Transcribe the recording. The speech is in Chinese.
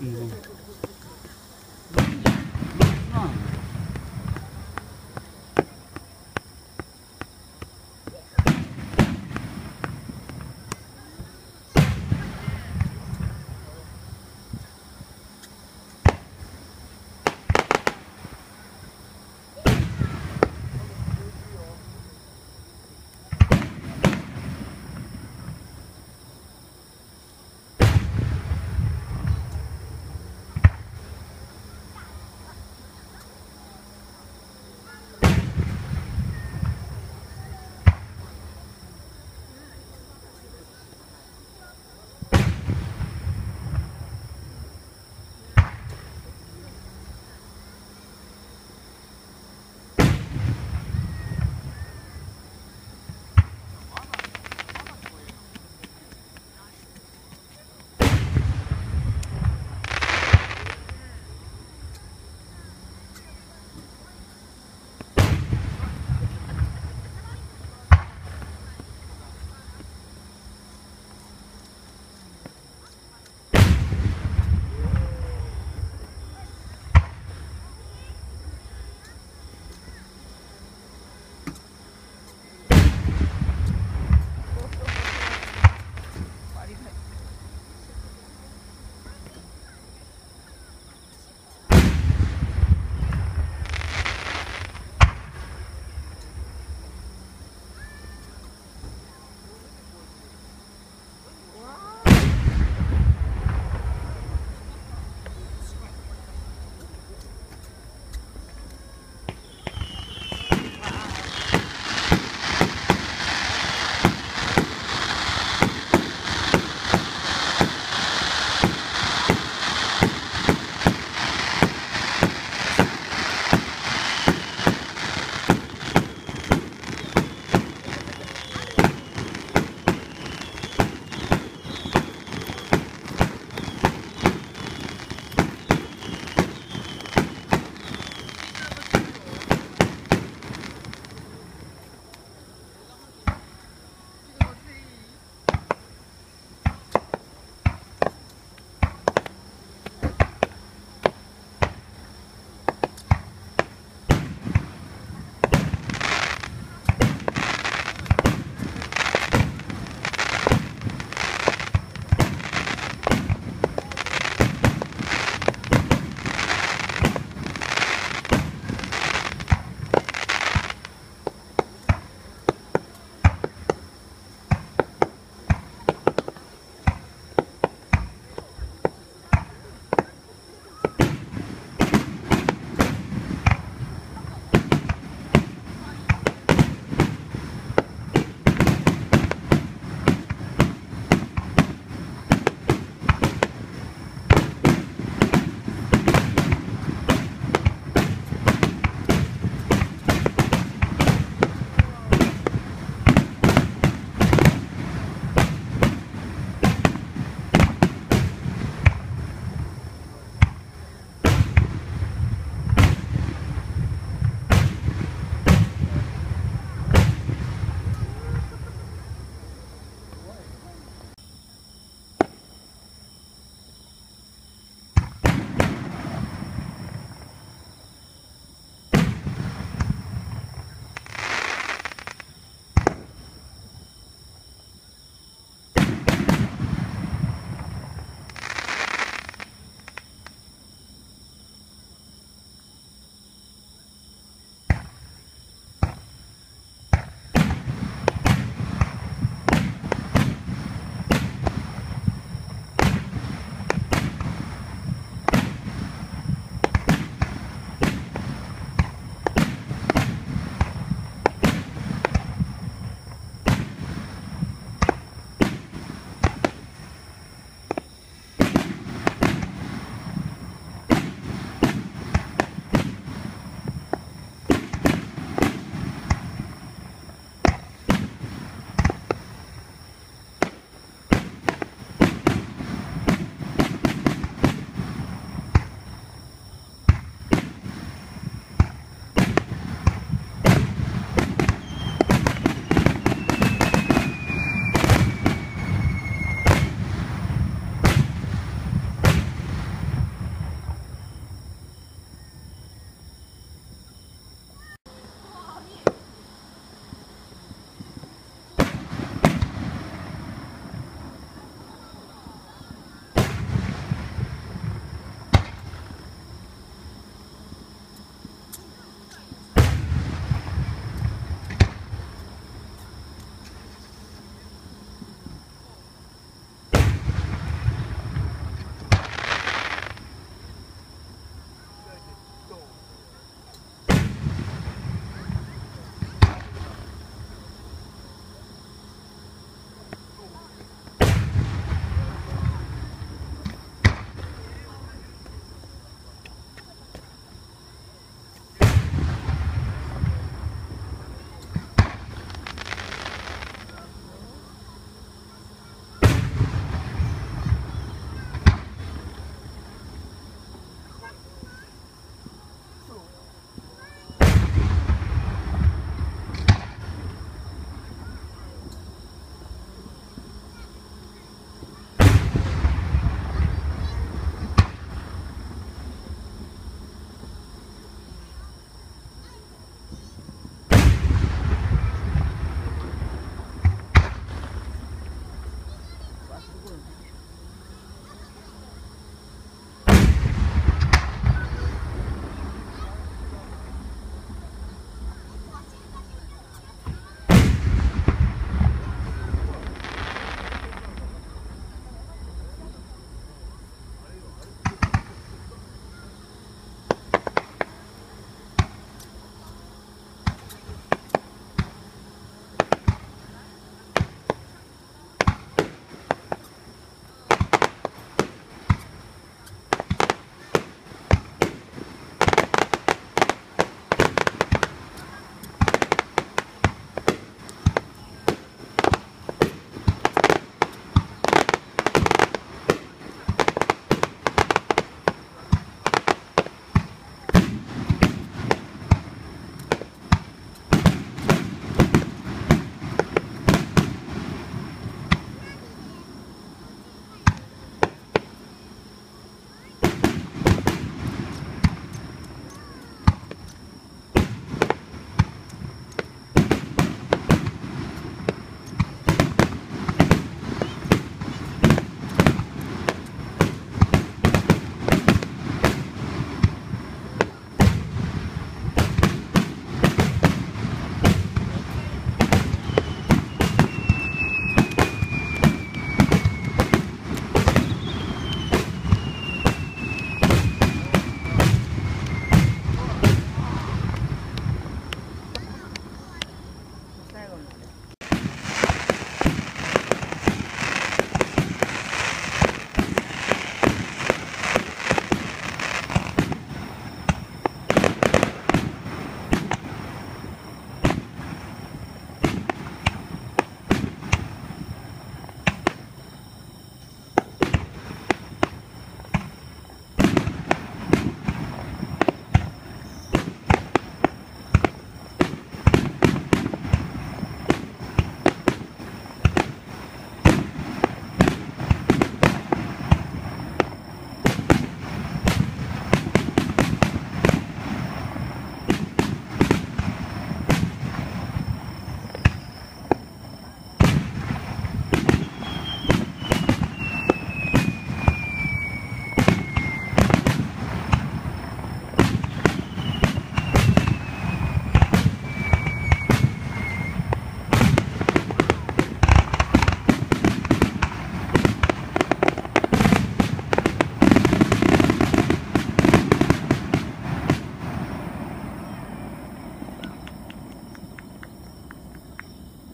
嗯。